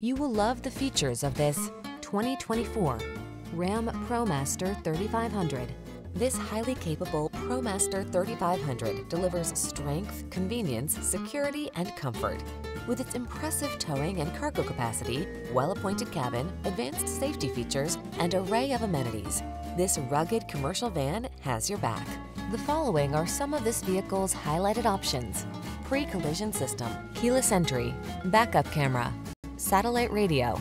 You will love the features of this 2024 Ram ProMaster 3500. This highly capable ProMaster 3500 delivers strength, convenience, security, and comfort. With its impressive towing and cargo capacity, well-appointed cabin, advanced safety features, and array of amenities, this rugged commercial van has your back. The following are some of this vehicle's highlighted options. Pre-collision system, keyless entry, backup camera, satellite radio,